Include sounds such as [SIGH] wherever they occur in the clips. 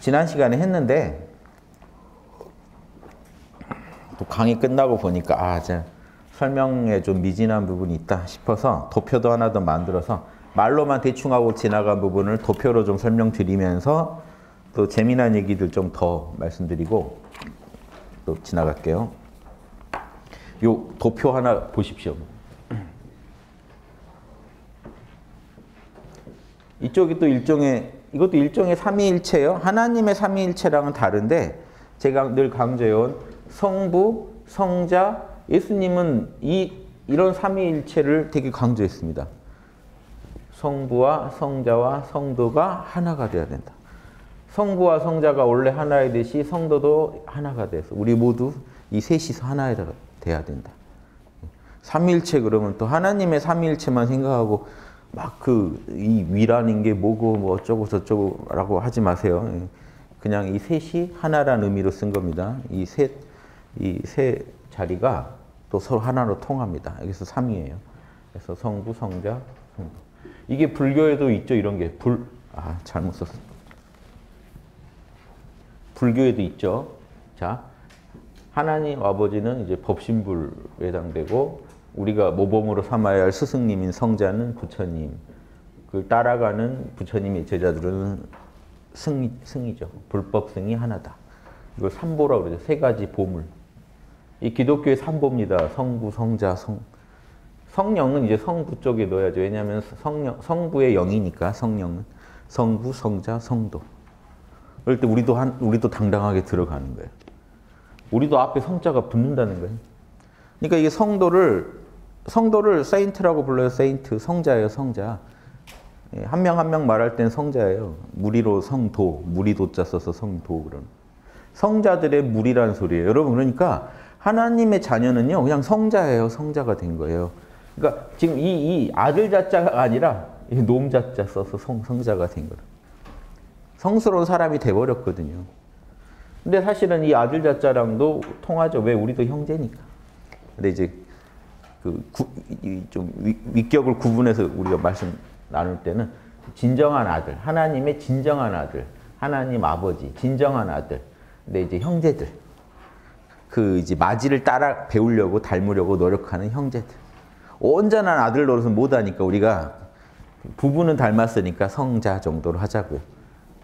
지난 시간에 했는데 또 강의 끝나고 보니까 아, 제 설명에 좀 미진한 부분이 있다 싶어서 도표도 하나 더 만들어서 말로만 대충 하고 지나간 부분을 도표로 좀 설명드리면서 또 재미난 얘기들 좀 더 말씀드리고 또 지나갈게요. 요 도표 하나 보십시오. 이쪽이 또 일종의 이것도 일종의 삼위일체예요. 하나님의 삼위일체랑은 다른데 제가 늘 강조해온 성부, 성자, 예수님은 이 이런 삼위일체를 되게 강조했습니다. 성부와 성자와 성도가 하나가 되어야 된다. 성부와 성자가 원래 하나이듯이 성도도 하나가 돼서 우리 모두 이 셋이서 하나 돼야 된다. 삼일체 그러면 또 하나님의 삼일체만 생각하고 막 그 이 위라는 게 뭐고 뭐 어쩌고 저쩌고라고 하지 마세요. 그냥 이 셋이 하나라는 의미로 쓴 겁니다. 이 셋, 이 세 자리가 또 서로 하나로 통합니다. 여기서 삼이에요. 그래서 성부, 성자, 성도. 이게 불교에도 있죠. 이런 게 불, 아 잘못 썼어. 불교에도 있죠. 자, 하나님 아버지는 이제 법신불에 해당되고 우리가 모범으로 삼아야 할 스승님인 성자는 부처님, 그 따라가는 부처님의 제자들은 승, 승이죠. 불법 승이 하나다. 이걸 삼보라고 그러죠. 세 가지 보물. 이 기독교의 삼보입니다. 성부, 성자, 성. 성령은 이제 성부 쪽에 넣어야죠. 왜냐하면 성령, 성부의 영이니까 성령은 성부, 성자, 성도. 그럴 때 우리도 한, 우리도 당당하게 들어가는 거예요. 우리도 앞에 성자가 붙는다는 거예요. 그러니까 이게 성도를 성도를 세인트라고 불러요. 세인트 성자예요. 성자. 한명 한 명 말할 땐 성자예요. 무리로 성도, 무리도자 써서 성도 그런. 성자들의 무리란 소리예요. 여러분 그러니까 하나님의 자녀는요 그냥 성자예요. 성자가 된 거예요. 그러니까 지금 이, 이 아들 자자가 아니라 놈 자자 써서 성, 성자가 된 거예요. 성스러운 사람이 돼버렸거든요. 근데 사실은 이 아들 자자랑도 통하죠. 왜? 우리도 형제니까. 근데 이제 그좀 위격을 구분해서 우리가 말씀 나눌 때는 진정한 아들, 하나님의 진정한 아들, 하나님 아버지, 진정한 아들. 근데 이제 형제들. 그 이제 마지를 따라 배우려고 닮으려고 노력하는 형제들. 온전한 아들 노릇은 못하니까 우리가 부부는 닮았으니까 성자 정도로 하자고요.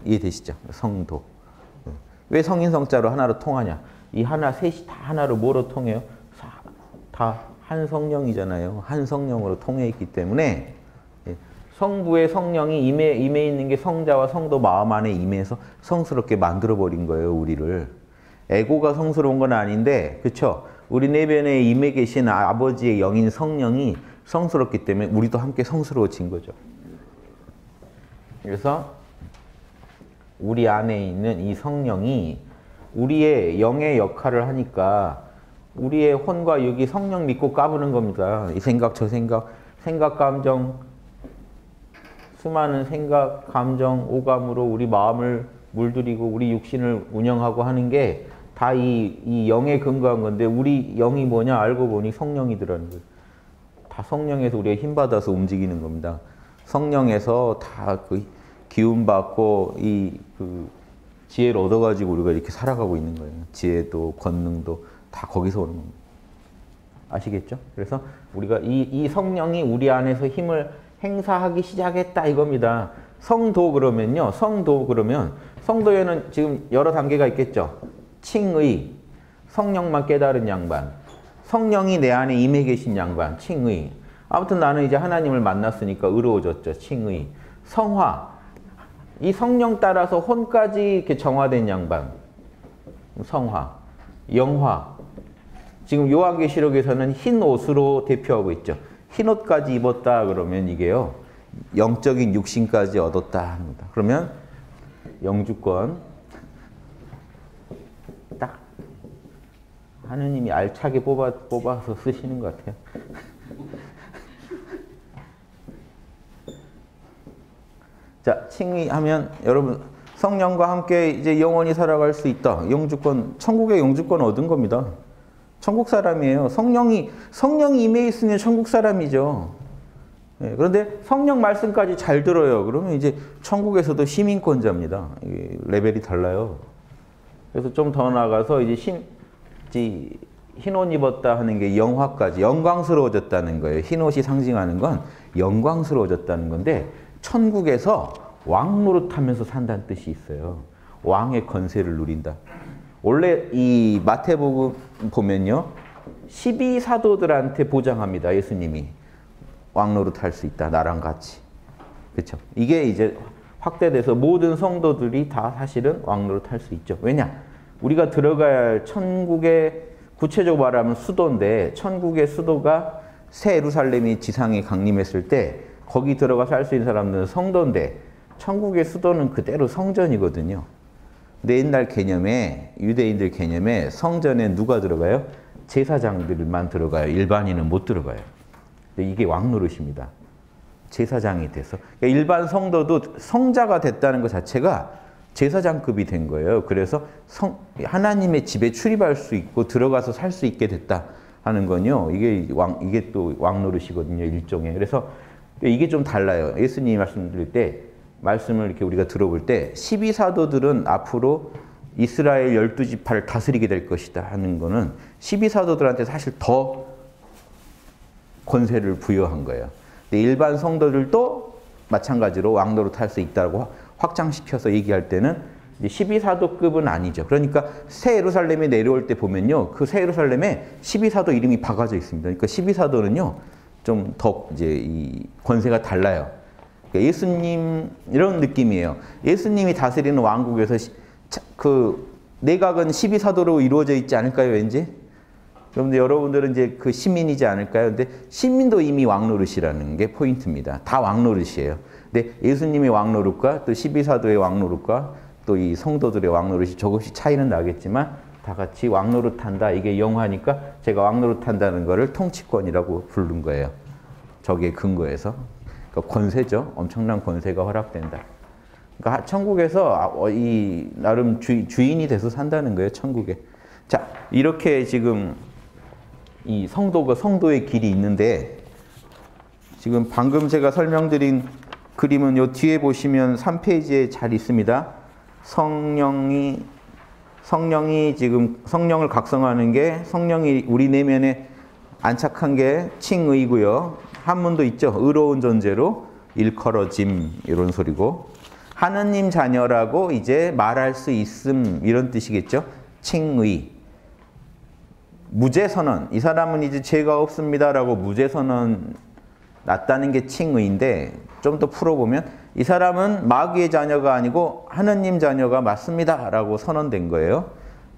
이해되시죠? 성도. 왜 성인 성자로 하나로 통하냐? 이 하나 셋이 다 하나로 뭐로 통해요? 다 한 성령이잖아요. 한 성령으로 통해 있기 때문에 성부의 성령이 임해, 임해 있는 게 성자와 성도 마음 안에 임해서 성스럽게 만들어 버린 거예요, 우리를. 에고가 성스러운 건 아닌데, 그쵸? 우리 내면에 임해 계신 아버지의 영인 성령이 성스럽기 때문에 우리도 함께 성스러워진 거죠. 그래서 우리 안에 있는 이 성령이 우리의 영의 역할을 하니까 우리의 혼과 육이 성령 믿고 까부는 겁니다. 이 생각, 저 생각, 생각, 감정, 수많은 생각, 감정, 오감으로 우리 마음을 물들이고 우리 육신을 운영하고 하는 게 다 이 이 영에 근거한 건데 우리 영이 뭐냐 알고 보니 성령이더라는 거예요. 다 성령에서 우리가 힘 받아서 움직이는 겁니다. 성령에서 다 그 기운 받고 이그 지혜를 얻어가지고 우리가 이렇게 살아가고 있는 거예요. 지혜도 권능도 다 거기서 오는 겁니다. 아시겠죠? 그래서 우리가 이, 이 성령이 우리 안에서 힘을 행사하기 시작했다 이겁니다. 성도 그러면요. 성도 그러면 성도에는 지금 여러 단계가 있겠죠. 칭의, 성령만 깨달은 양반, 성령이 내 안에 임해 계신 양반, 칭의. 아무튼 나는 이제 하나님을 만났으니까 의로워졌죠. 칭의. 성화. 이 성령 따라서 혼까지 이렇게 정화된 양반. 성화. 영화. 지금 요한계시록에서는 흰 옷으로 대표하고 있죠. 흰 옷까지 입었다 그러면 이게요. 영적인 육신까지 얻었다 합니다. 그러면 영주권 딱 하느님이 알차게 뽑아, 뽑아서 쓰시는 것 같아요. [LAUGHS] 자, 칭의하면 여러분 성령과 함께 이제 영원히 살아갈 수 있다. 영주권, 천국의 영주권 얻은 겁니다. 천국 사람이에요. 성령이 성령이 임해 있으면 천국 사람이죠. 예, 그런데 성령 말씀까지 잘 들어요. 그러면 이제 천국에서도 시민권자입니다. 레벨이 달라요. 그래서 좀 더 나가서 이제 신, 흰옷 입었다 하는 게 영화까지 영광스러워졌다는 거예요. 흰옷이 상징하는 건 영광스러워졌다는 건데 천국에서 왕 노릇하면서 산다는 뜻이 있어요. 왕의 건세를 누린다. 원래 이 마태복음 보면요. 12사도들한테 보장합니다. 예수님이. 왕 노릇 할 수 있다. 나랑 같이. 그렇죠? 이게 이제 확대돼서 모든 성도들이 다 사실은 왕 노릇 할 수 있죠. 왜냐? 우리가 할 천국의 구체적으로 말하면 수도인데 천국의 수도가 새 예루살렘이 지상에 강림했을 때 거기 들어가 살수 있는 사람들은 성도인데 천국의 수도는 그대로 성전이거든요. 근데 옛날 개념에 유대인들 개념에 성전에 누가 들어가요? 제사장들만 들어가요. 일반인은 못 들어가요. 이게 왕노릇입니다. 제사장이 돼서 그러니까 일반 성도도 성자가 됐다는 것 자체가 제사장급이 된 거예요. 그래서 성, 하나님의 집에 출입할 수 있고 들어가서 살 수 있게 됐다 하는 건요. 이게 왕 이게 또 왕노릇이거든요. 일종의. 그래서 이게 좀 달라요. 예수님이 말씀드릴 때 말씀을 이렇게 우리가 들어볼 때 12사도들은 앞으로 이스라엘 열두 지파를 다스리게 될 것이다 하는 거는 12사도들한테 사실 더 권세를 부여한 거예요. 근데 일반 성도들도 마찬가지로 왕노릇 할수 있다고 확장시켜서 얘기할 때는 12사도급은 아니죠. 그러니까 새 예루살렘에 내려올 때 보면요. 그 새 예루살렘에 12사도 이름이 박아져 있습니다. 그러니까 12사도는요. 좀 더 이제 이 권세가 달라요. 그러니까 예수님 이런 느낌이에요. 예수님이 다스리는 왕국에서 그 내각은 12사도로 이루어져 있지 않을까요, 왠지? 그런데 여러분들은 이제 그 시민이지 않을까요? 근데 시민도 이미 왕노릇이라는 게 포인트입니다. 다 왕노릇이에요. 근데 예수님의 왕노릇과 또 12사도의 왕노릇과 또 이 성도들의 왕노릇이 조금씩 차이는 나겠지만 다 같이 왕노릇한다. 이게 영화니까 제가 왕노릇한다는 것을 통치권이라고 부른 거예요. 저기에 근거해서. 그러니까 권세죠. 엄청난 권세가 허락된다. 그러니까 천국에서 아, 어, 이 나름 주, 주인이 돼서 산다는 거예요. 천국에. 자, 이렇게 지금 이 성도가 성도의 길이 있는데 지금 방금 제가 설명드린 그림은 요 뒤에 보시면 3페이지에 잘 있습니다. 성령이 성령이 지금 성령을 각성하는 게 성령이 우리 내면에 안착한 게 칭의고요. 한문도 있죠. 의로운 존재로 일컬어짐 이런 소리고 하느님 자녀라고 이제 말할 수 있음 이런 뜻이겠죠. 칭의. 무죄 선언. 이 사람은 이제 죄가 없습니다라고 무죄 선언 났다는 게 칭의인데 좀 더 풀어보면 이 사람은 마귀의 자녀가 아니고 하느님 자녀가 맞습니다라고 선언된 거예요.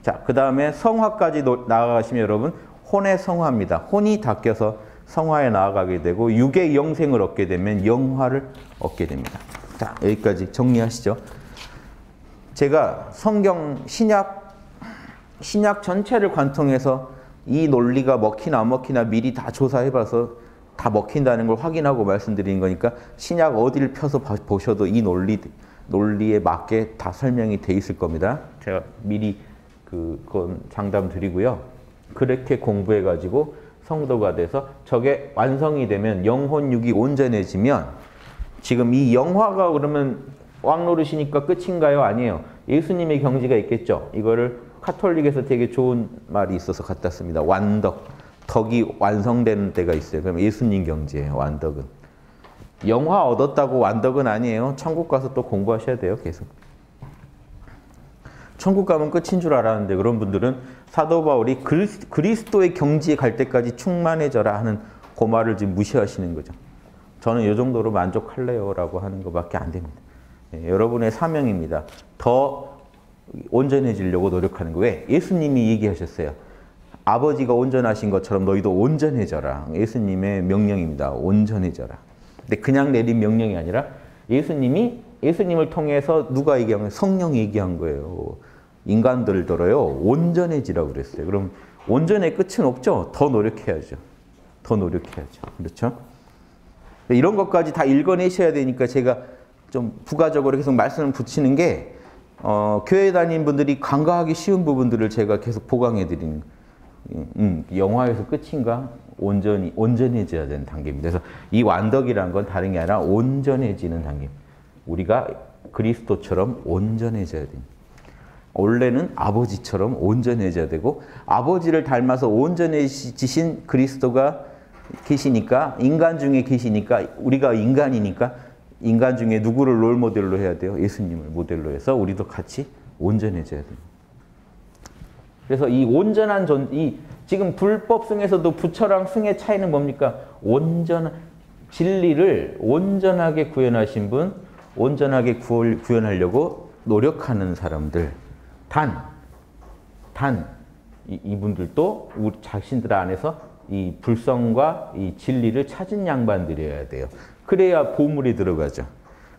자, 그 다음에 성화까지 나아가시면 여러분 혼의 성화입니다. 혼이 닦여서 성화에 나아가게 되고 육의 영생을 얻게 되면 영화를 얻게 됩니다. 자, 여기까지 정리하시죠. 제가 성경 신약 신약 전체를 관통해서 이 논리가 먹히나 안 먹히나 미리 다 조사해봐서 다 먹힌다는 걸 확인하고 말씀드리는 거니까 신약 어디를 펴서 보셔도 이 논리 논리에 맞게 다 설명이 돼 있을 겁니다. 제가 미리 그건 장담 드리고요. 그렇게 공부해 가지고 성도가 돼서 저게 완성이 되면 영혼 육이 온전해지면 지금 이 영화가 그러면 왕 노릇이니까 끝인가요? 아니에요. 예수님의 경지가 있겠죠. 이거를 카톨릭에서 되게 좋은 말이 있어서 갖다 씁니다. 완덕. 덕이 완성되는 때가 있어요. 그럼 예수님 경지예요. 완덕은. 영화 얻었다고 완덕은 아니에요. 천국 가서 또 공부하셔야 돼요. 계속. 천국 가면 끝인 줄 알았는데 그런 분들은 사도 바울이 그리스도의 경지에 갈 때까지 충만해져라 하는 그 말을 지금 무시하시는 거죠. 저는 이 정도로 만족할래요 라고 하는 것밖에 안 됩니다. 예, 여러분의 사명입니다. 더 온전해지려고 노력하는 거. 왜? 예수님이 얘기하셨어요. 아버지가 온전하신 것처럼 너희도 온전해져라. 예수님의 명령입니다. 온전해져라. 근데 그냥 내린 명령이 아니라 예수님이 예수님을 통해서 누가 얘기한 거예요? 성령이 얘기한 거예요. 인간들더러요. 온전해지라고 그랬어요. 그럼 온전의 끝은 없죠. 더 노력해야죠. 더 노력해야죠. 그렇죠? 이런 것까지 다 읽어내셔야 되니까 제가 좀 부가적으로 계속 말씀을 붙이는 게 어, 교회 다닌 분들이 간과하기 쉬운 부분들을 제가 계속 보강해 드리는. 음, 영화에서 끝인가? 온전히 온전해져야 되는 단계입니다. 그래서 이 완덕이라는 건 다른 게 아니라 온전해지는 단계. 우리가 그리스도처럼 온전해져야 됩니다. 원래는 아버지처럼 온전해져야 되고 아버지를 닮아서 온전해지신 그리스도가 계시니까 인간 중에 계시니까 우리가 인간이니까 인간 중에 누구를 롤 모델로 해야 돼요? 예수님을 모델로 해서 우리도 같이 온전해져야 됩니다. 그래서 이 온전한 존, 이 지금 불법승에서도 부처랑 승의 차이는 뭡니까? 온전 진리를 온전하게 구현하신 분, 온전하게 구현하려고 노력하는 사람들. 단, 단 이, 이분들도 우리 자신들 안에서 이 불성과 이 진리를 찾은 양반들이어야 돼요. 그래야 보물이 들어가죠.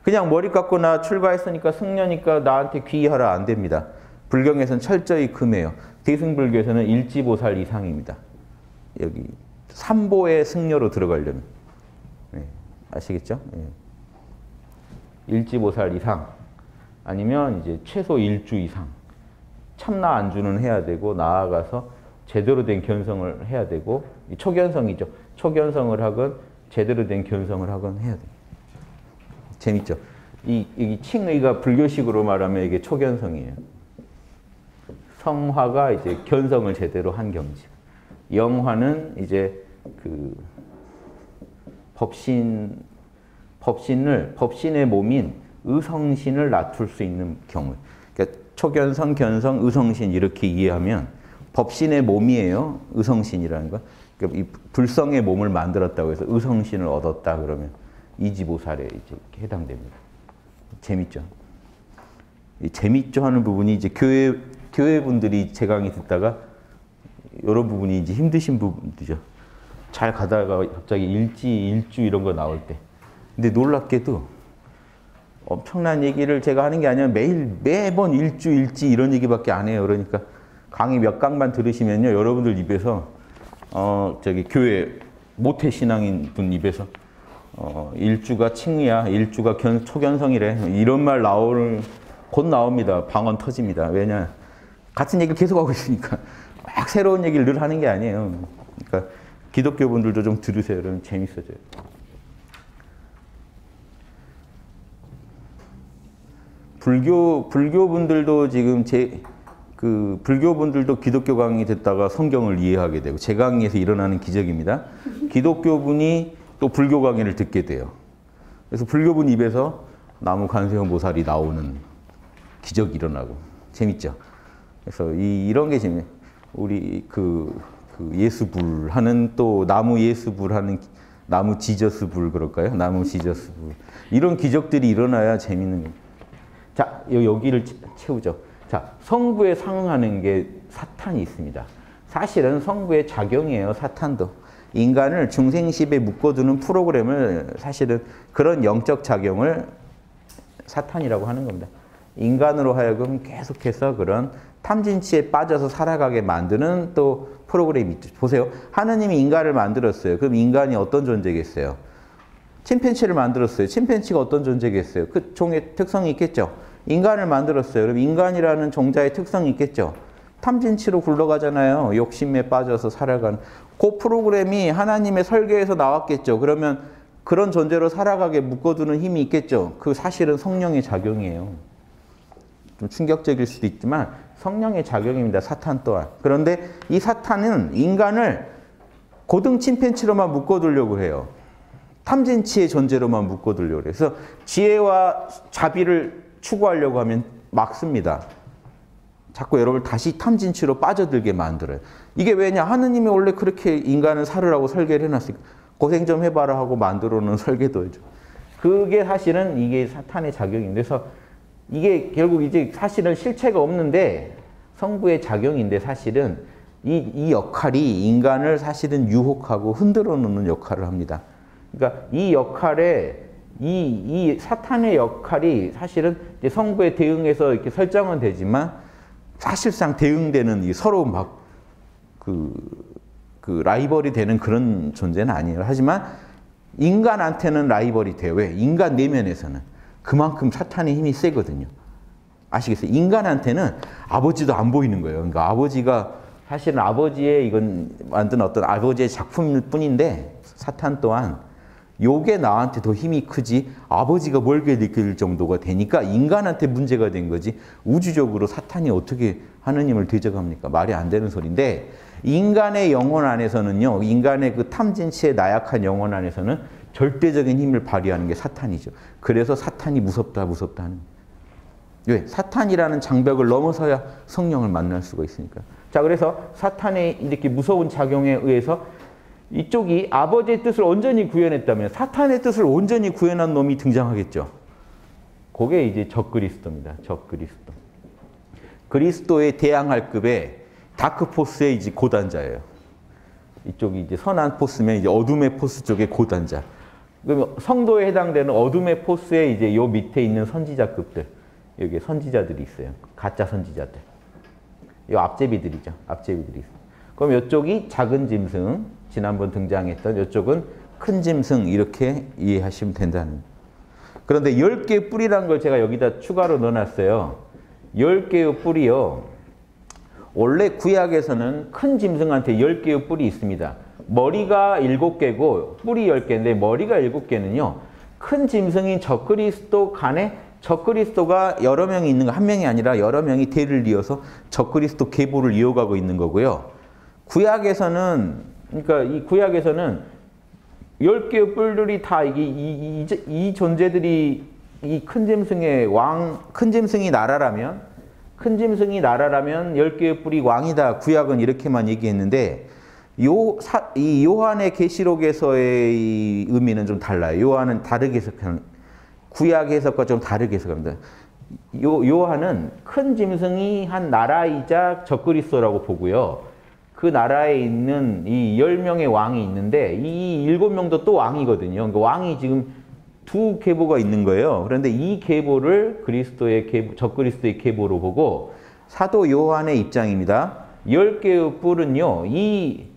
그냥 머리 깎고 나 출가했으니까 승려니까 나한테 귀의하라 안 됩니다. 불경에서는 철저히 금해요. 대승불교에서는 일지보살 이상입니다. 여기 삼보의 승려로 들어가려면 네, 아시겠죠? 네. 일지보살 이상 아니면 이제 최소 일주 이상 참나 안주는 해야 되고 나아가서 제대로 된 견성을 해야 되고 초견성이죠. 초견성을 하건 제대로 된 견성을 하건 해야 돼. 재밌죠? 이, 이 칭의가 불교식으로 말하면 이게 초견성이에요. 성화가 이제 견성을 제대로 한 경지. 영화는 이제 그 법신 법신을 법신의 몸인 의성신을 낮출 수 있는 경우. 초견성, 견성, 의성신 이렇게 이해하면 법신의 몸이에요. 의성신이라는 거. 그러니까 이 불성의 몸을 만들었다고 해서 의성신을 얻었다 그러면 이지보살에 이제 해당됩니다. 재밌죠? 재밌죠 하는 부분이 이제 교회 교회 분들이 제 강의 듣다가 이런 부분이 이제 힘드신 부분이죠. 잘 가다가 갑자기 일지, 일주 이런 거 나올 때. 근데 놀랍게도 엄청난 얘기를 제가 하는 게 아니라 매일 매번 일주, 일지 이런 얘기밖에 안 해요. 그러니까 강의 몇 강만 들으시면요, 여러분들 입에서 어 저기 교회 모태 신앙인 분 입에서 어 일주가 칭이야, 일주가 견, 초견성이래 이런 말 나올 곧 나옵니다. 방언 터집니다. 왜냐 같은 얘기를 계속 하고 있으니까 막 새로운 얘기를 늘 하는 게 아니에요. 그러니까 기독교 분들도 좀 들으세요. 그러면 재밌어져요. 불교 불교 분들도 지금 제 그 불교 분들도 기독교 강의 듣다가 성경을 이해하게 되고 제 강의에서 일어나는 기적입니다. 기독교 분이 또 불교 강의를 듣게 돼요. 그래서 불교 분 입에서 나무 관세음 보살이 나오는 기적이 일어나고 재밌죠. 그래서 이, 이런 게 재미. 우리 그, 그 예수불 하는 또 나무 예수불 하는 나무 지저스 불 그럴까요? 나무 지저스 불 이런 기적들이 일어나야 재밌는 거예요. 자 여기를 채우죠. 자 성부에 상응하는 게 사탄이 있습니다. 사실은 성부의 작용이에요. 사탄도 인간을 중생십에 묶어두는 프로그램을 사실은 그런 영적 작용을 사탄이라고 하는 겁니다. 인간으로 하여금 계속해서 그런 탐진치에 빠져서 살아가게 만드는 또 프로그램이 있죠. 보세요. 하느님이 인간을 만들었어요. 그럼 인간이 어떤 존재겠어요? 침팬치를 만들었어요. 침팬치가 어떤 존재겠어요? 그 종의 특성이 있겠죠. 인간을 만들었어요. 그럼 인간이라는 종자의 특성이 있겠죠. 탐진치로 굴러가잖아요. 욕심에 빠져서 살아가는. 그 프로그램이 하나님의 설계에서 나왔겠죠. 그러면 그런 존재로 살아가게 묶어두는 힘이 있겠죠. 그 사실은 성령의 작용이에요. 좀 충격적일 수도 있지만 성령의 작용입니다. 사탄 또한. 그런데 이 사탄은 인간을 고등 침팬치로만 묶어두려고 해요. 탐진치의 존재로만 묶어두려고 해요. 그래서 지혜와 자비를 추구하려고 하면 막습니다. 자꾸 여러분을 다시 탐진치로 빠져들게 만들어요. 이게 왜냐? 하느님이 원래 그렇게 인간을 살으라고 설계를 해놨으니까 고생 좀 해봐라 하고 만들어 놓은 설계도죠. 그게 사실은 이게 사탄의 작용인데 그래서 이게 결국 이제 사실은 실체가 없는데 성부의 작용인데 사실은 이, 이 역할이 인간을 사실은 유혹하고 흔들어 놓는 역할을 합니다. 그러니까 이 역할에 이, 이 사탄의 역할이 사실은 성부에 대응해서 이렇게 설정은 되지만 사실상 대응되는 이 서로 막 그, 그 라이벌이 되는 그런 존재는 아니에요. 하지만 인간한테는 라이벌이 돼요. 왜? 인간 내면에서는. 그만큼 사탄의 힘이 세거든요. 아시겠어요? 인간한테는 아버지도 안 보이는 거예요. 그러니까 아버지가 사실은 아버지의 이건 만든 어떤 아버지의 작품일 뿐인데 사탄 또한 요게 나한테 더 힘이 크지 아버지가 멀게 느낄 정도가 되니까 인간한테 문제가 된 거지 우주적으로 사탄이 어떻게 하느님을 대적합니까? 말이 안 되는 소리인데 인간의 영혼 안에서는요 인간의 그 탐진치의 나약한 영혼 안에서는 절대적인 힘을 발휘하는 게 사탄이죠. 그래서 사탄이 무섭다 무섭다 하는 왜? 사탄이라는 장벽을 넘어서야 성령을 만날 수가 있으니까. 자, 그래서 사탄의 이렇게 무서운 작용에 의해서 이쪽이 아버지의 뜻을 온전히 구현했다면 사탄의 뜻을 온전히 구현한 놈이 등장하겠죠. 그게 이제 적그리스도입니다. 적그리스도. 그리스도에 대항할 급의 dark force의 이제 고단자예요. 이쪽이 이제 선한 force면 이제 어둠의 force 쪽의 고단자. 그러면 성도에 해당되는 어둠의 force의 이제 요 밑에 있는 선지자급들. 여기 선지자들이 있어요. 가짜 선지자들. 요 앞잡이들이죠. 앞잡이들이 있어요. 그럼 이쪽이 작은 짐승, 지난번 등장했던 이쪽은 큰 짐승 이렇게 이해하시면 된다는 그런데 10개의 뿔이라는 걸 제가 여기다 추가로 넣어놨어요. 10개의 뿔이요. 원래 구약에서는 큰 짐승한테 10개의 뿔이 있습니다. 머리가 7개고 뿔이 10개인데 머리가 7개는요. 큰 짐승인 적그리스도 간에 적그리스도가 여러 명이 있는 거 한 명이 아니라 여러 명이 대를 이어서 적그리스도 계보를 이어가고 있는 거고요. 구약에서는 그러니까 이 구약에서는 열 개의 뿔들이 다 이게 이, 이, 이 존재들이 이 큰 짐승의 왕, 큰 짐승이 나라라면 큰 짐승이 나라라면 열 개의 뿔이 왕이다. 구약은 이렇게만 얘기했는데 요, 사, 이 요한의 계시록에서의 의미는 좀 달라요. 요한은 다르게 해석하는 구약 해석과 좀 다르게 해석합니다. 요, 요한은 큰 짐승이 한 나라이자 적그리스도라고 보고요. 그 나라에 있는 이 10명의 왕이 있는데 이 7명도 또 왕이거든요. 그러니까 왕이 지금 두 계보가 있는 거예요. 그런데 이 계보를 그리스도의 계보, 적그리스도의 계보로 보고 사도 요한의 입장입니다. 10개의 뿔은요. 이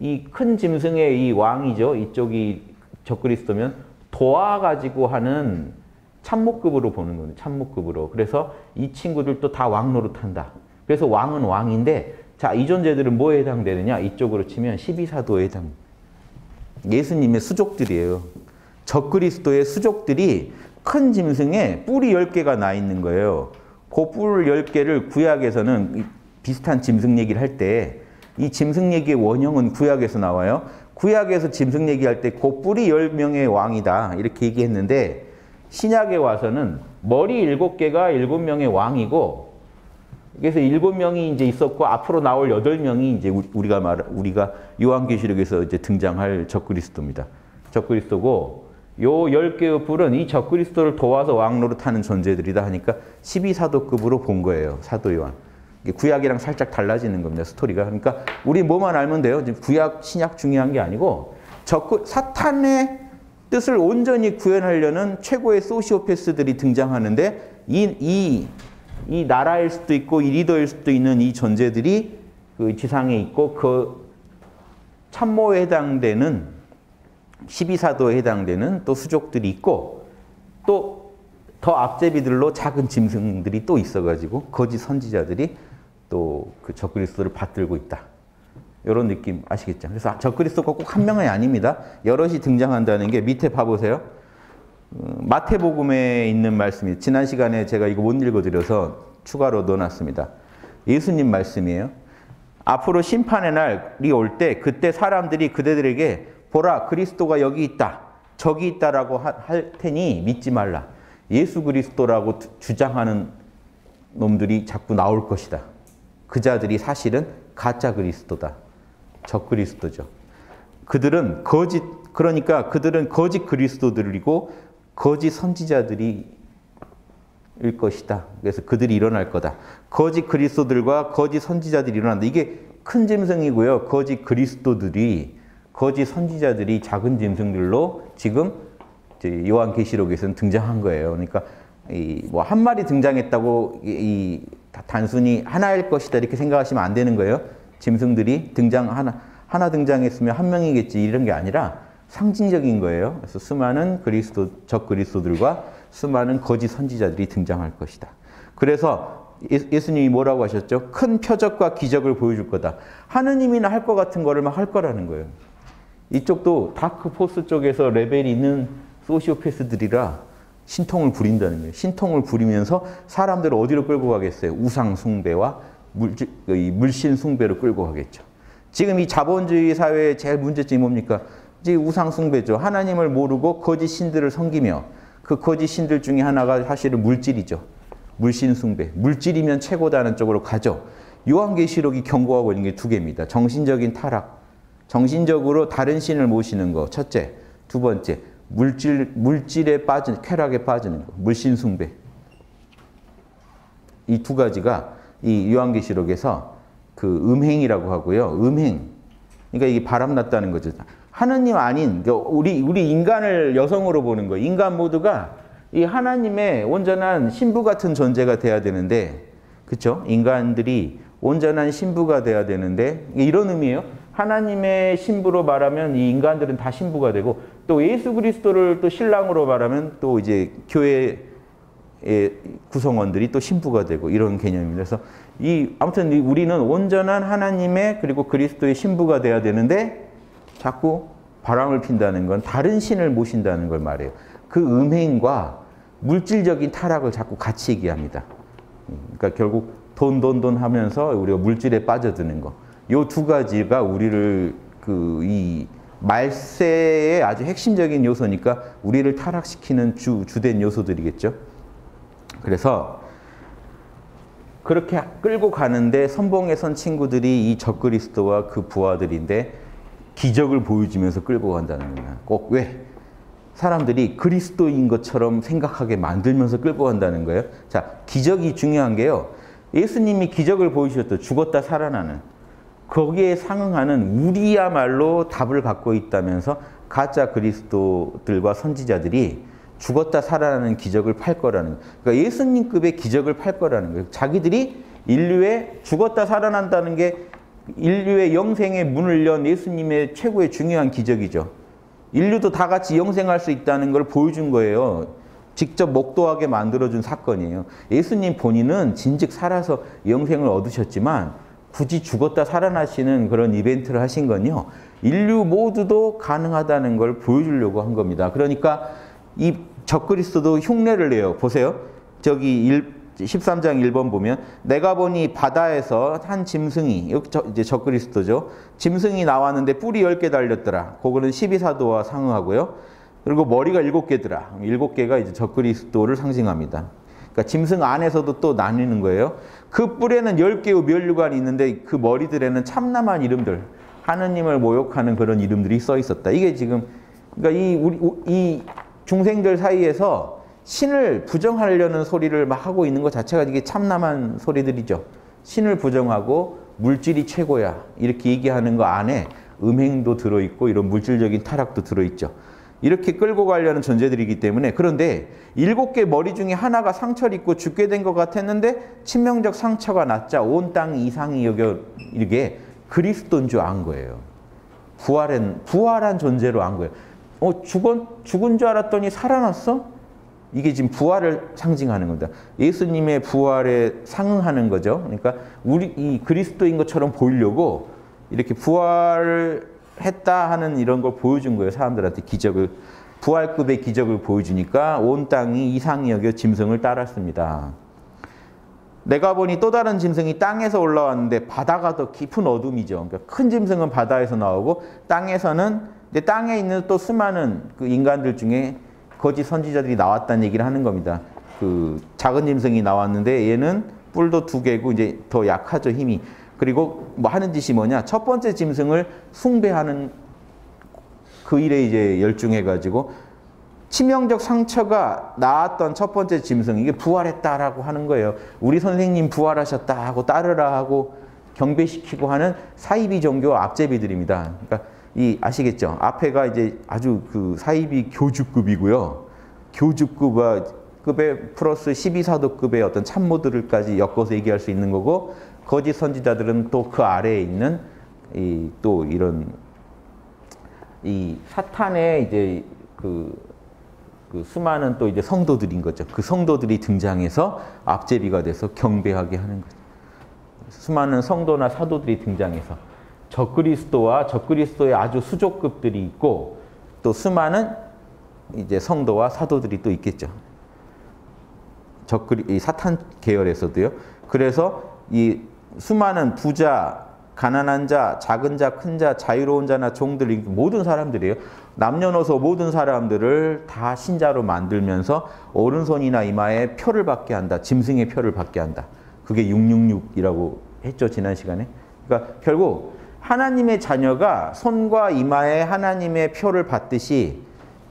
이 큰 짐승의 이 왕이죠. 이쪽이 적그리스도면 도와가지고 하는 참모급으로 보는 거예요. 참모급으로. 그래서 이 친구들도 다 왕 노릇한다. 그래서 왕은 왕인데 자, 이 존재들은 뭐에 해당되느냐? 이쪽으로 치면 12사도에 해당. 예수님의 수족들이에요. 적그리스도의 수족들이 큰 짐승에 뿔이 10개가 나 있는 거예요. 그 뿔 10개를 구약에서는 비슷한 짐승 얘기를 할 때 이 짐승 얘기의 원형은 구약에서 나와요. 구약에서 짐승 얘기할 때 그 뿔이 10명의 왕이다. 이렇게 얘기했는데 신약에 와서는 머리 7개가 7명의 왕이고 그래서 일곱 명이 이제 있었고 앞으로 나올 여덟 명이 이제 우리가 말 우리가 요한계시록에서 이제 등장할 적그리스도입니다. 적그리스도고 요 열 개의 불은 이 적그리스도를 도와서 왕노릇 하는 존재들이다 하니까 12사도급으로 본 거예요. 사도 요한. 구약이랑 살짝 달라지는 겁니다. 스토리가. 그러니까 우리 뭐만 알면 돼요. 구약, 신약 중요한 게 아니고 적그 사탄의 뜻을 온전히 구현하려는 최고의 소시오패스들이 등장하는데 이, 이, 이 나라일 수도 있고 이 리더일 수도 있는 이 존재들이 그 지상에 있고 그 참모에 해당되는 12사도에 해당되는 또 수족들이 있고 또 더 앞제비들로 작은 짐승들이 또 있어가지고 거짓 선지자들이 또 그 적그리스도를 받들고 있다. 이런 느낌 아시겠죠? 그래서 적그리스도가 꼭 한 명이 아닙니다. 여럿이 등장한다는 게 밑에 봐보세요. 어, 마태복음에 있는 말씀이 지난 시간에 제가 이거 못 읽어드려서 추가로 넣어놨습니다. 예수님 말씀이에요. 앞으로 심판의 날이 올 때 그때 사람들이 그대들에게 보라 그리스도가 여기 있다 저기 있다라고 할 테니 믿지 말라. 예수 그리스도라고 주장하는 놈들이 자꾸 나올 것이다. 그 자들이 사실은 가짜 그리스도다. 적 그리스도죠. 그들은 거짓 그러니까 그들은 거짓 그리스도들이고 거짓 선지자들이 일 것이다. 그래서 그들이 일어날 거다. 거짓 그리스도들과 거짓 선지자들이 일어난다. 이게 큰 짐승이고요. 거짓 그리스도들이 거짓 선지자들이 작은 짐승들로 지금 요한계시록에서는 등장한 거예요. 그러니까 뭐 한 마리 등장했다고 이 단순히 하나일 것이다 이렇게 생각하시면 안 되는 거예요. 짐승들이 등장 하나 하나 등장했으면 한 명이겠지 이런 게 아니라 상징적인 거예요. 그래서 수많은 그리스도 적 그리스도들과 수많은 거짓 선지자들이 등장할 것이다. 그래서 예- 예수님이 뭐라고 하셨죠? 큰 표적과 기적을 보여줄 거다. 하느님이나 할 것 같은 거를 막 할 거라는 거예요. 이쪽도 dark force 쪽에서 레벨이 있는 소시오패스들이라 신통을 부린다는 거예요. 신통을 부리면서 사람들을 어디로 끌고 가겠어요? 우상 숭배와 물질, 이 물신 숭배로 끌고 가겠죠. 지금 이 자본주의 사회의 제일 문제점이 뭡니까? 이제 우상 숭배죠. 하나님을 모르고 거짓 신들을 섬기며 그 거짓 신들 중에 하나가 사실은 물질이죠. 물신 숭배. 물질이면 최고다는 쪽으로 가죠. 요한계시록이 경고하고 있는 게 두 개입니다. 정신적인 타락. 정신적으로 다른 신을 모시는 거. 첫째. 두 번째. 물질, 물질에 빠진, 쾌락에 빠지는 거. 물신 숭배. 이 두 가지가 이 요한계시록에서 그 음행이라고 하고요. 음행. 그러니까 이게 바람났다는 거죠. 하느님 아닌 그러니까 우리 우리 인간을 여성으로 보는 거. 인간 모두가 이 하나님의 온전한 신부 같은 존재가 돼야 되는데, 그렇죠? 인간들이 온전한 신부가 돼야 되는데 이런 의미예요. 하나님의 신부로 말하면 이 인간들은 다 신부가 되고 또 예수 그리스도를 또 신랑으로 말하면 또 이제 교회 의 구성원들이 또 신부가 되고 이런 개념입니다. 그래서 이 아무튼 우리는 온전한 하나님의 그리고 그리스도의 신부가 돼야 되는데 자꾸 바람을 핀다는 건 다른 신을 모신다는 걸 말해요. 그 음행과 물질적인 타락을 자꾸 같이 얘기합니다. 그러니까 결국 돈, 돈, 돈 하면서 우리가 물질에 빠져드는 거. 요 두 가지가 우리를 그 이 말세의 아주 핵심적인 요소니까 우리를 타락시키는 주, 주된 요소들이겠죠. 그래서 그렇게 끌고 가는데 선봉에 선 친구들이 이 적그리스도와 그 부하들인데 기적을 보여주면서 끌고 간다는 거야. 꼭 왜? 사람들이 그리스도인 것처럼 생각하게 만들면서 끌고 간다는 거예요. 자, 기적이 중요한 게요. 예수님이 기적을 보여주셨죠. 죽었다 살아나는. 거기에 상응하는 우리야말로 답을 갖고 있다면서 가짜 그리스도들과 선지자들이 죽었다 살아나는 기적을 팔 거라는 그러니까 예수님급의 기적을 팔 거라는 거예요. 자기들이 인류에 죽었다 살아난다는 게 인류의 영생의 문을 연 예수님의 최고의 중요한 기적이죠. 인류도 다 같이 영생할 수 있다는 걸 보여준 거예요. 직접 목도하게 만들어준 사건이에요. 예수님 본인은 진즉 살아서 영생을 얻으셨지만 굳이 죽었다 살아나시는 그런 이벤트를 하신 건요. 인류 모두도 가능하다는 걸 보여주려고 한 겁니다. 그러니까 이 적그리스도도 흉내를 내요. 보세요. 저기 1, 13장 1번 보면 내가 보니 바다에서 한 짐승이 이제 적그리스도죠. 짐승이 나왔는데 뿔이 10개 달렸더라. 그거는 12사도와 상응하고요. 그리고 머리가 7개더라. 7개가 이제 적그리스도를 상징합니다. 그러니까 짐승 안에서도 또 나뉘는 거예요. 그 뿔에는 10개의 멸류관이 있는데 그 머리들에는 참남한 이름들, 하느님을 모욕하는 그런 이름들이 써 있었다. 이게 지금 그러니까 이 우리 이 중생들 사이에서 신을 부정하려는 소리를 막 하고 있는 것 자체가 이게 참남한 소리들이죠. 신을 부정하고 물질이 최고야 이렇게 얘기하는 거 안에 음행도 들어있고 이런 물질적인 타락도 들어있죠. 이렇게 끌고 가려는 존재들이기 때문에 그런데 일곱 개 머리 중에 하나가 상처를 입고 죽게 된 것 같았는데 치명적 상처가 났자 온 땅 이상이 여겨 이게 그리스도인 줄 안 거예요. 부활한 부활한 존재로 안 거예요. 어 죽은 죽은 줄 알았더니 살아났어? 이게 지금 부활을 상징하는 겁니다. 예수님의 부활에 상응하는 거죠. 그러니까 우리 이 그리스도인 것처럼 보이려고 이렇게 부활을 했다 하는 이런 걸 보여준 거예요. 사람들한테 기적을 부활급의 기적을 보여주니까 온 땅이 이상히 여겨 짐승을 따랐습니다. 내가 보니 또 다른 짐승이 땅에서 올라왔는데 바다가 더 깊은 어둠이죠. 그러니까 큰 짐승은 바다에서 나오고 땅에서는 이제 땅에 있는 또 수많은 그 인간들 중에 거짓 선지자들이 나왔다는 얘기를 하는 겁니다. 그 작은 짐승이 나왔는데 얘는 뿔도 두 개고 이제 더 약하죠 힘이. 그리고 뭐 하는 짓이 뭐냐? 첫 번째 짐승을 숭배하는 그 일에 이제 열중해 가지고 치명적 상처가 나았던 첫 번째 짐승 이게 부활했다라고 하는 거예요. 우리 선생님 부활하셨다 하고 따르라 하고 경배시키고 하는 사이비 종교 앞제비들입니다. 그러니까 이 아시겠죠? 앞에가 이제 아주 그 사이비 교주급이고요. 교주급과 급에 플러스 12사도급의 어떤 참모들까지 엮어서 얘기할 수 있는 거고 거짓 선지자들은 또 그 아래에 있는 이 또 이런 이 사탄의 이제 그 그 수많은 또 이제 성도들인 거죠. 그 성도들이 등장해서 앞제비가 돼서 경배하게 하는 거죠. 수많은 성도나 사도들이 등장해서 적그리스도와 적그리스도의 아주 수족급들이 있고 또 수많은 이제 성도와 사도들이 또 있겠죠. 적그리 이 사탄 계열에서도요. 그래서 이 수많은 부자, 가난한 자, 작은 자, 큰 자, 자유로운 자나 종들 모든 사람들이에요. 남녀노소 모든 사람들을 다 신자로 만들면서 오른손이나 이마에 표를 받게 한다. 짐승의 표를 받게 한다. 그게 666이라고 했죠 지난 시간에. 그러니까 결국 하나님의 자녀가 손과 이마에 하나님의 표를 받듯이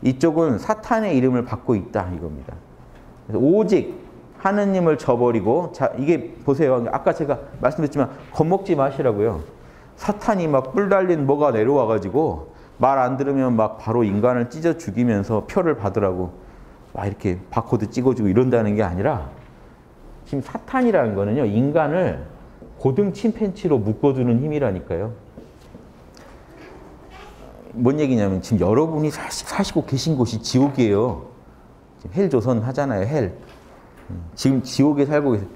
이쪽은 사탄의 이름을 받고 있다 이겁니다. 오직 하느님을 저버리고 자 이게 보세요. 아까 제가 말씀드렸지만 겁먹지 마시라고요. 사탄이 막 뿔 달린 뭐가 내려와 가지고 말 안 들으면 막 바로 인간을 찢어 죽이면서 표를 받으라고 막 이렇게 바코드 찍어주고 이런다는 게 아니라 지금 사탄이라는 거는요 인간을 고등 침팬치로 묶어두는 힘이라니까요. 뭔 얘기냐면 지금 여러분이 사시고 계신 곳이 지옥이에요. 헬조선 하잖아요. Hell. 지금 지옥에 살고 계세요.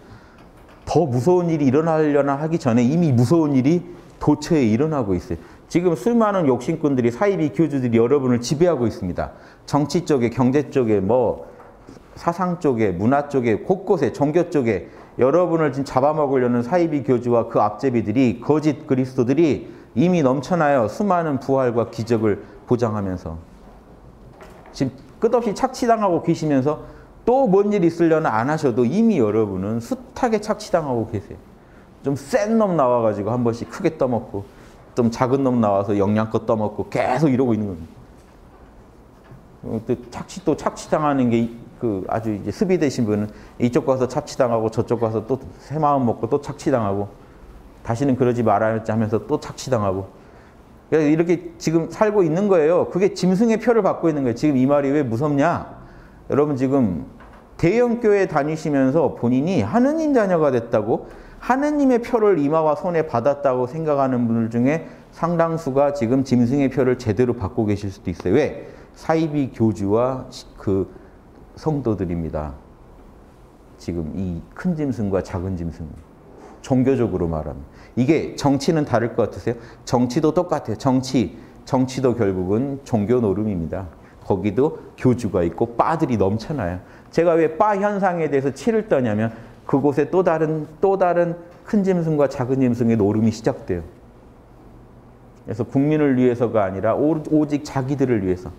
더 무서운 일이 일어나려나 하기 전에 이미 무서운 일이 도처에 일어나고 있어요. 지금 수많은 욕심꾼들이 사이비 교주들이 여러분을 지배하고 있습니다. 정치 쪽에 경제 쪽에 뭐 사상 쪽에 문화 쪽에 곳곳에 종교 쪽에 여러분을 지금 잡아먹으려는 사이비 교주와 그 앞제비들이 거짓 그리스도들이 이미 넘쳐나요. 수많은 부활과 기적을 보장하면서 지금 끝없이 착취당하고 계시면서 또 뭔 일 있으려나 안 하셔도 이미 여러분은 숱하게 착취당하고 계세요. 좀 센 놈 나와가지고 한 번씩 크게 떠먹고 좀 작은 놈 나와서 영양껏 떠먹고 계속 이러고 있는 겁니다. 착취 또 착취당하는 게 그 아주 이제 습이 되신 분은 이쪽 가서 착취당하고 저쪽 가서 또 새 마음 먹고 또 착취당하고 다시는 그러지 말아야지 하면서 또 착취당하고 이렇게 지금 살고 있는 거예요. 그게 짐승의 표를 받고 있는 거예요. 지금 이 말이 왜 무섭냐? 여러분 지금 대형 교회 다니시면서 본인이 하느님 자녀가 됐다고 하느님의 표를 이마와 손에 받았다고 생각하는 분들 중에 상당수가 지금 짐승의 표를 제대로 받고 계실 수도 있어요. 왜? 사이비 교주와 그 성도들입니다. 지금 이 큰 짐승과 작은 짐승. 종교적으로 말하면. 이게 정치는 다를 것 같으세요? 정치도 똑같아요. 정치, 정치도 결국은 종교 노름입니다. 거기도 교주가 있고 바들이 넘쳐나요. 제가 왜바 현상에 대해서 치를 떠냐면 그곳에 또 다른 또 다른 큰 짐승과 작은 짐승의 노름이 시작돼요. 그래서 국민을 위해서가 아니라 오직 자기들을 위해서,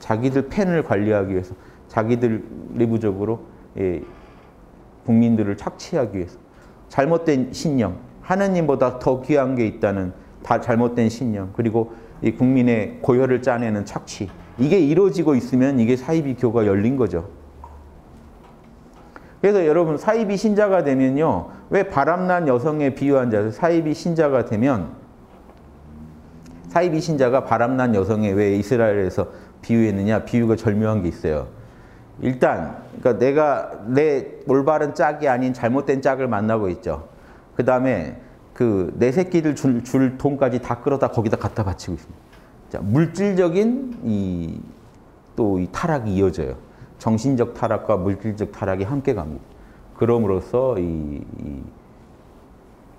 자기들 팬을 관리하기 위해서, 자기들 내부적으로 예, 국민들을 착취하기 위해서 잘못된 신념, 하느님보다 더 귀한 게 있다는 다 잘못된 신념, 그리고 이 국민의 고혈을 짜내는 착취. 이게 이루어지고 있으면 이게 사이비 교가 열린 거죠. 그래서 여러분 사이비 신자가 되면요. 왜 바람난 여성에 비유한 자 사이비 신자가 되면 사이비 신자가 바람난 여성에 왜 이스라엘에서 비유했느냐? 비유가 절묘한 게 있어요. 일단 그러니까 내가 내 올바른 짝이 아닌 잘못된 짝을 만나고 있죠. 그 다음에 그 내 새끼들 줄, 줄 돈까지 다 끌어다 거기다 갖다 바치고 있습니다. 자, 물질적인 이 또 이 타락이 이어져요. 정신적 타락과 물질적 타락이 함께 갑니다. 그럼으로써 이, 이,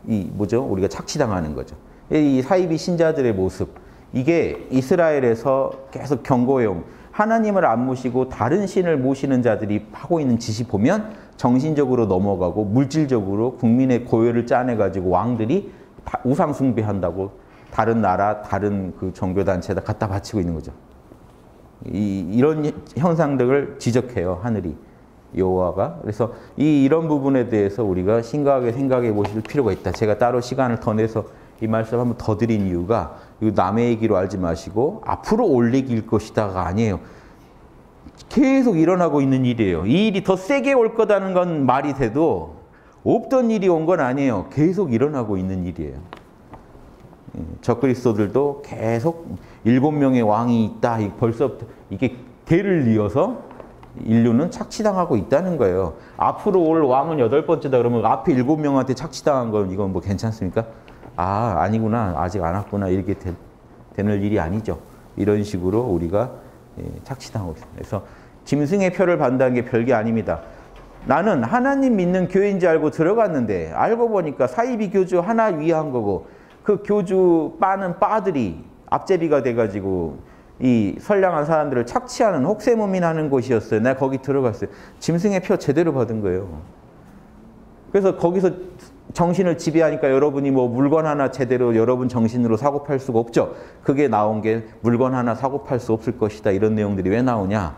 이 뭐죠? 우리가 착취당하는 거죠. 이 사이비 신자들의 모습 이게 이스라엘에서 계속 경고용 하나님을 안 모시고 다른 신을 모시는 자들이 하고 있는 짓이 보면 정신적으로 넘어가고 물질적으로 국민의 고열을 짜내 가지고 왕들이 우상 숭배한다고 다른 나라 다른 그 종교 단체에다 갖다 바치고 있는 거죠. 이, 이런 현상들을 지적해요 하늘이 여호와가 그래서 이 이런 부분에 대해서 우리가 심각하게 생각해 보실 필요가 있다. 제가 따로 시간을 더 내서 이 말씀 한번 더 드린 이유가 남의 얘기로 알지 마시고 앞으로 올 얘기일 것이다가 아니에요. 계속 일어나고 있는 일이에요. 이 일이 더 세게 올 거다는 건 말이 돼도 없던 일이 온 건 아니에요. 계속 일어나고 있는 일이에요. 예, 적그리스도들도 계속 일곱 명의 왕이 있다. 벌써 이게 대를 이어서 인류는 착취당하고 있다는 거예요. 앞으로 올 왕은 여덟 번째다 그러면 앞에 일곱 명한테 착취당한 건 이건 뭐 괜찮습니까? 아 아니구나 아직 안 왔구나 이렇게 되, 는 일이 아니죠. 이런 식으로 우리가 예, 착취당하고 있습니다. 그래서 짐승의 표를 받는다는 게 별게 아닙니다. 나는 하나님 믿는 교회인지 알고 들어갔는데 알고 보니까 사이비 교주 하나 위한 거고 그 교주 빠는 빠들이 앞제비가 돼가지고 이 선량한 사람들을 착취하는 혹세무민하는 곳이었어요. 내가 거기 들어갔어요. 짐승의 표 제대로 받은 거예요. 그래서 거기서 정신을 지배하니까 여러분이 뭐 물건 하나 제대로 여러분 정신으로 사고 팔 수가 없죠. 그게 나온 게 물건 하나 사고 팔 수 없을 것이다. 이런 내용들이 왜 나오냐?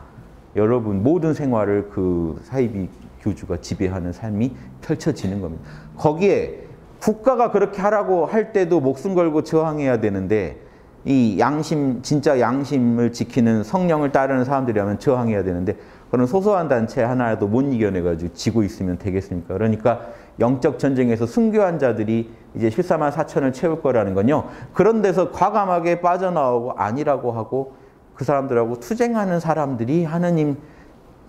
여러분 모든 생활을 그 사이비 교주가 지배하는 삶이 펼쳐지는 겁니다. 거기에 국가가 그렇게 하라고 할 때도 목숨 걸고 저항해야 되는데 이 양심 진짜 양심을 지키는 성령을 따르는 사람들이라면 저항해야 되는데 그런 소소한 단체 하나라도 못 이겨내가지고 지고 있으면 되겠습니까? 그러니까 영적 전쟁에서 순교한 자들이 이제 14만 4천을 채울 거라는 건요. 그런 데서 과감하게 빠져나오고 아니라고 하고 그 사람들하고 투쟁하는 사람들이 하느님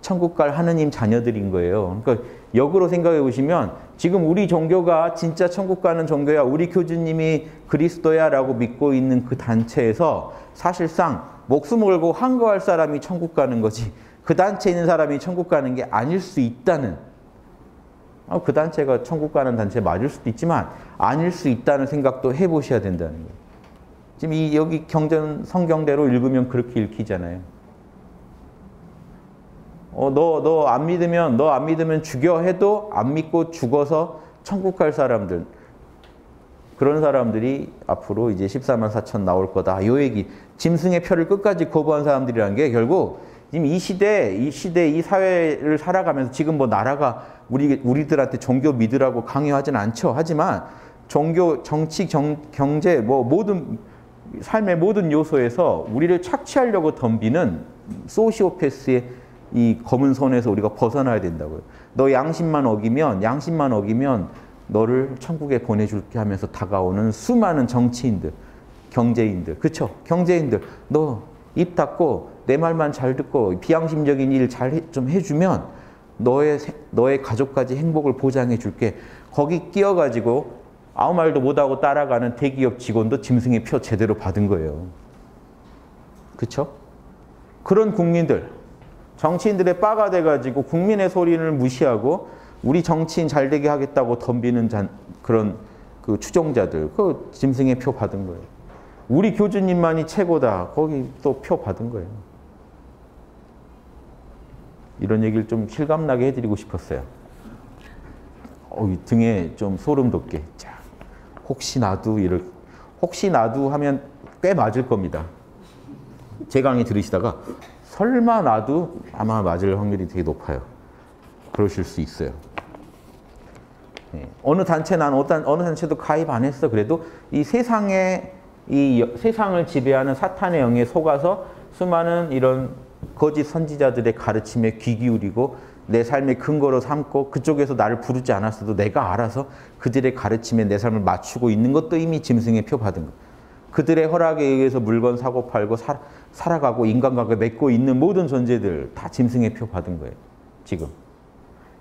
천국 갈 하느님 자녀들인 거예요. 그러니까 역으로 생각해 보시면 지금 우리 종교가 진짜 천국 가는 종교야. 우리 교주님이 그리스도야라고 믿고 있는 그 단체에서 사실상 목숨 걸고 항거할 사람이 천국 가는 거지. 그 단체에 있는 사람이 천국 가는 게 아닐 수 있다는 아, 그 단체가 천국 가는 단체 맞을 수도 있지만 아닐 수 있다는 생각도 해보셔야 된다는 거예요. 지금 이 여기 경전 성경대로 읽으면 그렇게 읽히잖아요. 어, 너, 너 안 믿으면, 너 안 믿으면 죽여 해도 안 믿고 죽어서 천국 갈 사람들. 그런 사람들이 앞으로 이제 14만 4천 나올 거다. 요 얘기. 짐승의 표를 끝까지 거부한 사람들이라는 게 결국 지금 이 시대, 이 시대, 이 사회를 살아가면서 지금 뭐 나라가 우리, 우리들한테 종교 믿으라고 강요하진 않죠. 하지만 종교, 정치, 경, 경제, 뭐 모든 삶의 모든 요소에서 우리를 착취하려고 덤비는 소시오패스의 이 검은 손에서 우리가 벗어나야 된다고요. 너 양심만 어기면 양심만 어기면 너를 천국에 보내줄게 하면서 다가오는 수많은 정치인들, 경제인들, 그쵸? 경제인들, 너 입 닫고 내 말만 잘 듣고 비양심적인 일 잘 좀 해주면 너의 너의 가족까지 행복을 보장해 줄게. 거기 끼어 가지고 아무 말도 못 하고 따라가는 대기업 직원도 짐승의 표 제대로 받은 거예요. 그쵸? 그런 국민들, 정치인들의 빠가 돼 가지고 국민의 소리를 무시하고 우리 정치인 잘 되게 하겠다고 덤비는 잔, 그런 그 추종자들, 그 짐승의 표 받은 거예요. 우리 교주님만이 최고다. 거기 또 표 받은 거예요. 이런 얘기를 좀 실감나게 해드리고 싶었어요. 어, 등에 좀 소름 돋게. 자, 혹시 나도 이럴, 혹시 나도 하면 꽤 맞을 겁니다. 제 강의 들으시다가 설마 나도 아마 맞을 확률이 되게 높아요. 그러실 수 있어요. 네. 어느 단체 난 어떤 어느 단체도 가입 안 했어. 그래도 이 세상에 이 세상을 지배하는 사탄의 영에 속아서 수많은 이런 거짓 선지자들의 가르침에 귀 기울이고 내 삶의 근거로 삼고 그쪽에서 나를 부르지 않았어도 내가 알아서 그들의 가르침에 내 삶을 맞추고 있는 것도 이미 짐승의 표 받은 거. 그들의 허락에 의해서 물건 사고 팔고 사, 살아가고 인간관계 맺고 있는 모든 존재들 다 짐승의 표 받은 거예요. 지금.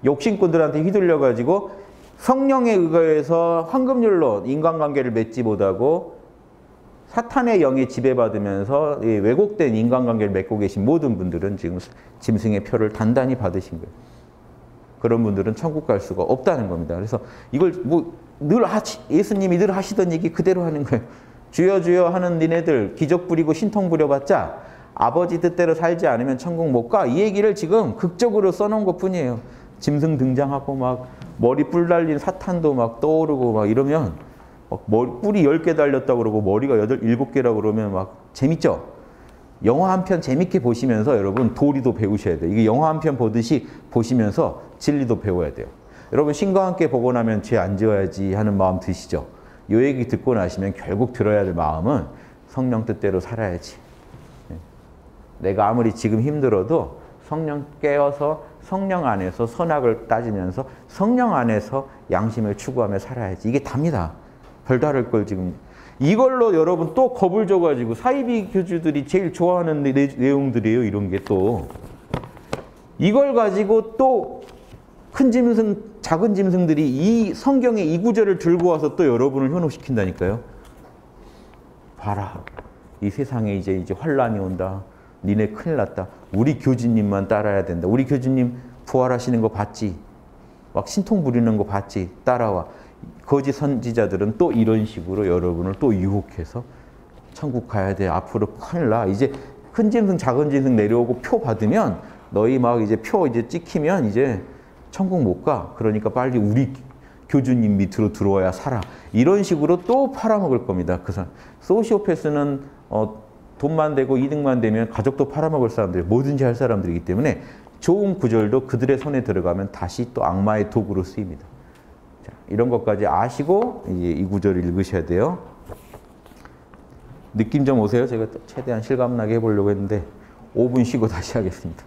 욕심꾼들한테 휘둘려 가지고 성령에 의거해서 황금률로 인간관계를 맺지 못하고 사탄의 영에 지배받으면서 왜곡된 인간관계를 맺고 계신 모든 분들은 지금 짐승의 표를 단단히 받으신 거예요. 그런 분들은 천국 갈 수가 없다는 겁니다. 그래서 이걸 뭐 늘 예수님이 늘 하시던 얘기 그대로 하는 거예요. 주여 주여 하는 니네들 기적 부리고 신통 부려봤자 아버지 뜻대로 살지 않으면 천국 못 가. 이 얘기를 지금 극적으로 써놓은 것 뿐이에요. 짐승 등장하고 막 머리 뿔 달린 사탄도 막 떠오르고 막 이러면 막 머리, 뿔이 10개 달렸다고 그러고 머리가 8, 7개라고 그러면 막 재밌죠? 영화 한 편 재밌게 보시면서 여러분 도리도 배우셔야 돼요. 이게 영화 한 편 보듯이 보시면서 진리도 배워야 돼요. 여러분 신과 함께 보고 나면 죄 안 지어야지 하는 마음 드시죠? 이 얘기 듣고 나시면 결국 들어야 될 마음은 성령 뜻대로 살아야지. 네. 내가 아무리 지금 힘들어도 성령 깨어서 성령 안에서 선악을 따지면서 성령 안에서 양심을 추구하며 살아야지. 이게 답니다. 별다를 걸 지금. 이걸로 여러분 또 겁을 줘가지고 사이비 교주들이 제일 좋아하는 내, 내용들이에요. 이런 게 또. 이걸 가지고 또 큰 짐승, 작은 짐승들이 이 성경의 이 구절을 들고 와서 또 여러분을 현혹시킨다니까요. 봐라. 이 세상에 이제 이제 환란이 온다. 니네 큰일 났다. 우리 교주님만 따라야 된다. 우리 교주님 부활하시는 거 봤지? 막 신통 부리는 거 봤지? 따라와. 거짓 선지자들은 또 이런 식으로 여러분을 또 유혹해서 천국 가야 돼. 앞으로 큰일 나. 이제 큰 짐승 작은 짐승 내려오고 표 받으면 너희 막 이제 표 이제 찍히면 이제 천국 못 가. 그러니까 빨리 우리 교주님 밑으로 들어와야 살아. 이런 식으로 또 팔아먹을 겁니다. 그 사람. 소시오패스는 어, 돈만 되고 이득만 되면 가족도 팔아먹을 사람들, 뭐든지 할 사람들이기 때문에 좋은 구절도 그들의 손에 들어가면 다시 또 악마의 도구로 쓰입니다. 자, 이런 것까지 아시고 이제 이 구절을 읽으셔야 돼요. 느낌 좀 오세요? 제가 또 최대한 실감나게 해보려고 했는데 5분 쉬고 다시 하겠습니다.